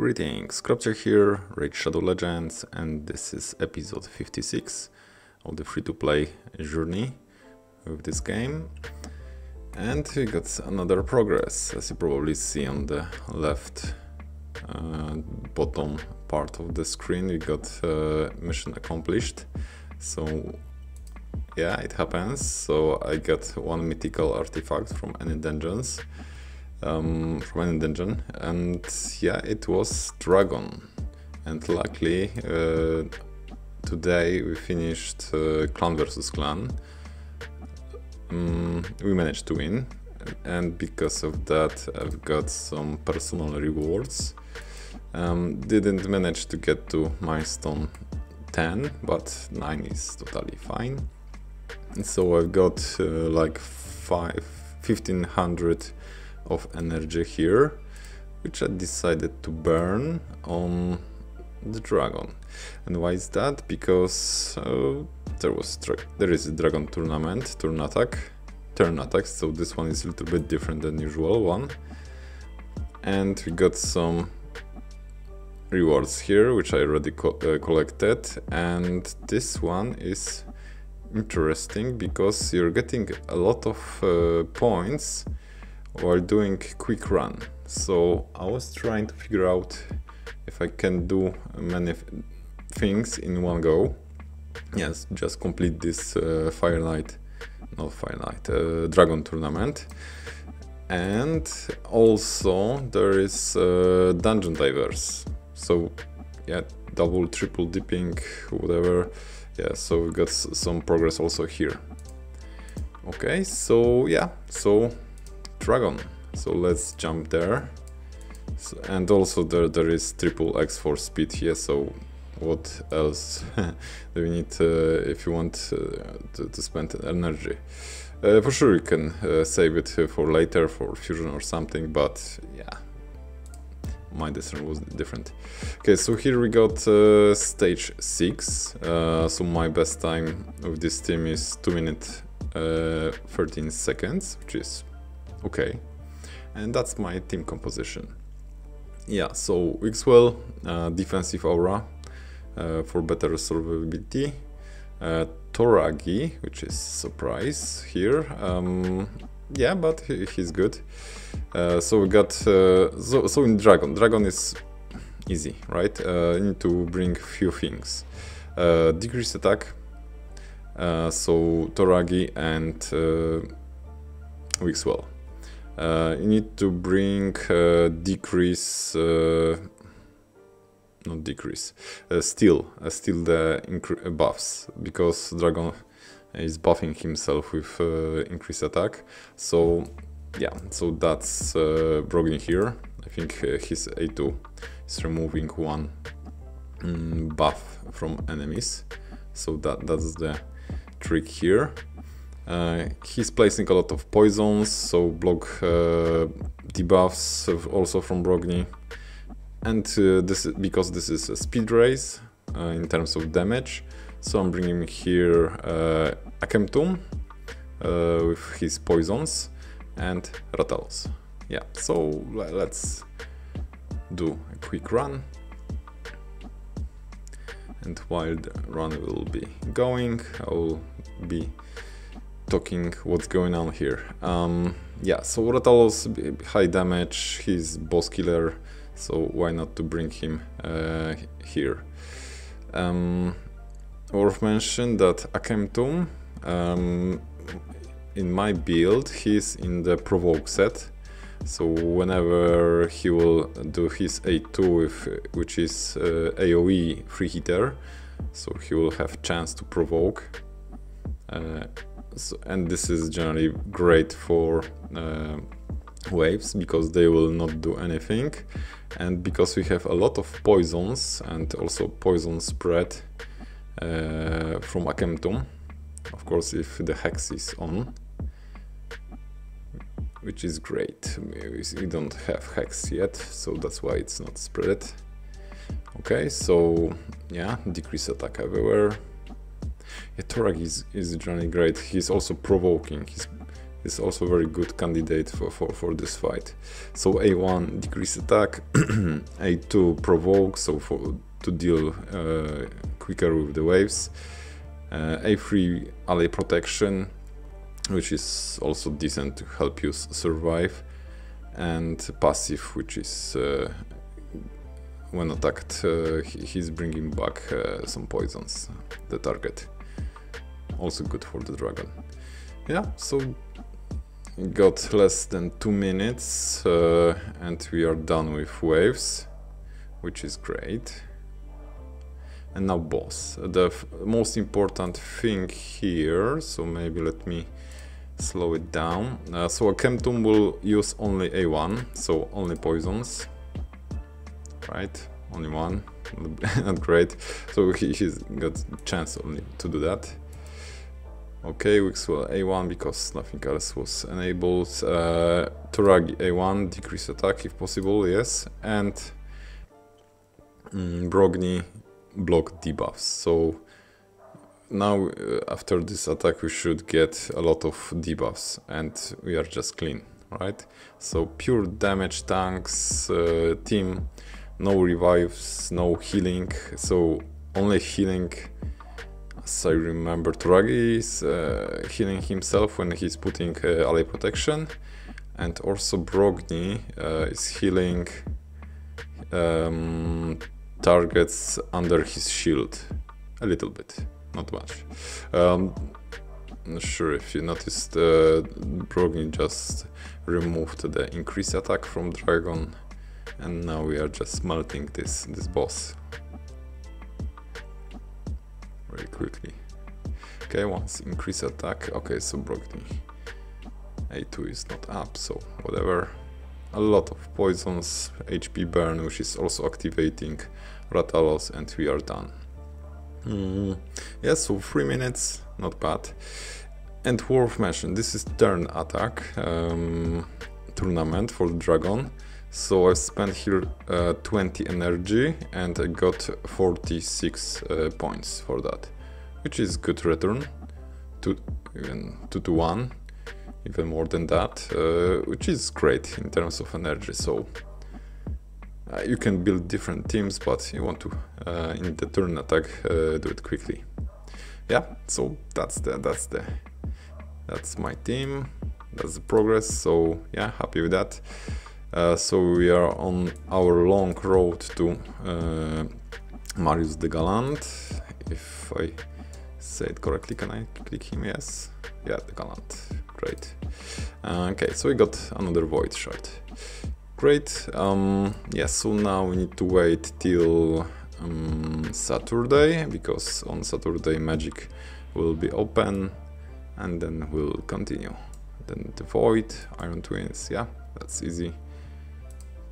Greetings, Kropciak here, Raid Shadow Legends, and this is episode 56 of the free-to-play journey with this game. And we got another progress, as you probably see on the left uh, bottom part of the screen, we got uh, mission accomplished. So yeah, it happens. So I got one mythical artifact from any dungeons um, from any dungeon, and yeah, it was Dragon. And luckily, uh, today we finished uh, clan versus clan. Um, we managed to win, and because of that, I've got some personal rewards. Um, didn't manage to get to milestone 10, but 9 is totally fine. So I've got uh, like five, 1500 of energy here, which I decided to burn on the dragon. And why is that? Because uh, there was there is a dragon tournament, turn attack, turn attack. So this one is a little bit different than usual one. And we got some rewards here, which I already co uh, collected. And this one is interesting because you're getting a lot of uh, points while doing quick run. So I was trying to figure out if I can do many things in one go. Yes, just complete this uh, Fire Knight, not Fire Knight, uh, Dragon tournament. And also there is uh, Dungeon Divers. So yeah, double, triple dipping, whatever. Yeah, so we got some progress also here. Okay, so yeah, so dragon. So let's jump there. So, and also there, there is triple X for speed here, so what else do we need uh, if you want uh, to, to, spend energy? Uh, for sure you can uh, save it for later, for fusion or something, but yeah, my decision was different. Okay, so here we got uh, stage 6, uh, so my best time with this team is 2 minutes 13 seconds, which is okay. And that's my team composition. Yeah, so Wixwell, uh, defensive aura uh, for better survivability. Uh, Toragi, which is surprise here. Um, yeah, but he, he's good. Uh, so we got uh, so, so in Dragon. Dragon is easy, right? Uh, you need to bring few things. Uh, decrease attack. Uh, so Toragi and uh, Wixwell. Uh, you need to bring uh, decrease, uh, not decrease, uh, still, uh, still the uh, buffs, because Dragon is buffing himself with increased attack. So yeah, so that's uh, here. I think his A2 is removing one mm, buff from enemies. So that that's the trick here. Uh, he's placing a lot of poisons, so block uh, debuffs also from Brogni. And uh, this is because this is a speed race uh, in terms of damage, so I'm bringing here uh, Akemtum uh, with his poisons and Rathalos. Yeah, so let's do a quick run. And while the run will be going, I will be talking what's going on here. Um, yeah, so Rathalos, high damage, he's boss killer, so why not to bring him uh, here. Um, worth mention that Akemtum, um, in my build, he's in the provoke set, so whenever he will do his A2, with, which is uh, AoE free hitter, so he will have chance to provoke. Uh, so, and this is generally great for uh, waves because they will not do anything. And because we have a lot of poisons and also poison spread uh, from Akemtum of course if the hex is on which is great. We don't have hex yet so that's why it's not spread. Okay so yeah decrease attack everywhere yeah, Toragi is, is generally great. He's also provoking. He's is also very good candidate for, for, for this fight. So a1 decrease attack, a2 provoke, so for to deal uh, quicker with the waves, uh, a3 ally protection, which is also decent to help you survive, and passive, which is uh, when attacked, uh, he's bringing back uh, some poisons, the target. Also good for the dragon. Yeah, so got less than two minutes uh, and we are done with waves, which is great. And now boss, the most important thing here, so maybe let me slow it down. Uh, so a will use only A1, so only poisons, right? Only one, not great. So he, he's got chance only to do that. Okay, Wixwell A1 because nothing else was enabled. Uh, Toragi A1, decrease attack if possible, yes. And mm, Brogni block debuffs. So now uh, after this attack we should get a lot of debuffs and we are just clean, right? So pure damage tanks uh, team, no revives, no healing, so only healing I remember, Toragi is uh, healing himself when he's putting uh, ally protection, and also Brogni uh, is healing um, targets under his shield. A little bit, not much. Um, not sure if you noticed, uh, Brogni just removed the increase attack from Dragon, and now we are just melting this this boss very quickly. Okay, once increase attack. Okay, so Brogni. A2 is not up, so whatever. A lot of poisons, HP burn, which is also activating Rathalos, and we are done. Mm, yeah, so 3 minutes, not bad. And worth mention, this is turn attack um, tournament for the dragon. So I spent here uh, 20 energy and I got 46 uh, points for that, which is good return, two, even 2 to 1, even more than that, uh, which is great in terms of energy. So uh, you can build different teams, but you want to uh, in the turn attack uh, do it quickly. Yeah, so that's the that's the that's my team. That's the progress. So yeah, happy with that. Uh, so we are on our long road to uh, Marius the Gallant. If I say it correctly, can I click him? Yes. Yeah, the Gallant. Great. Uh, okay, so we got another void shard. Great. Um, yeah, so now we need to wait till um, Saturday because on Saturday magic will be open and then we'll continue. Then the void, iron twins, yeah, that's easy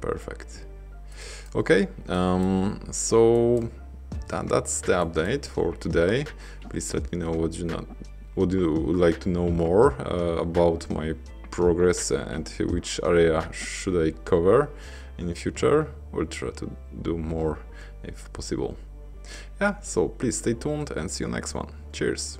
perfect. Okay um, so that, that's the update for today. Please let me know what you not would you like to know more uh, about my progress and which area should I cover in the future. We'll try to do more if possible. Yeah so please stay tuned and see you next one. Cheers